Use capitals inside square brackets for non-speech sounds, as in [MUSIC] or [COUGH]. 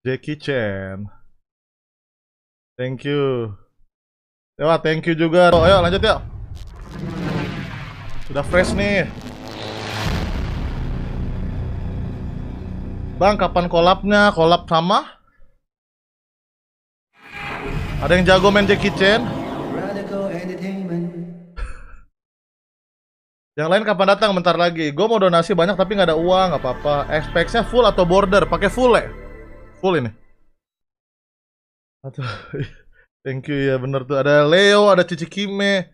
Jackie Chan. Thank you. Ya, thank you juga. Oh, ayo lanjut yuk. Sudah fresh nih. Bang, kapan kolabnya? Kolab sama? Ada yang jago main Jackie Chan? [LAUGHS] Yang lain kapan datang? Bentar lagi. Gue mau donasi banyak tapi nggak ada uang, nggak apa-apa. Expect-nya full atau border? Pakai full ya? Full ini. [LAUGHS] Thank you ya bener tuh. Ada Leo, ada Cici Kime,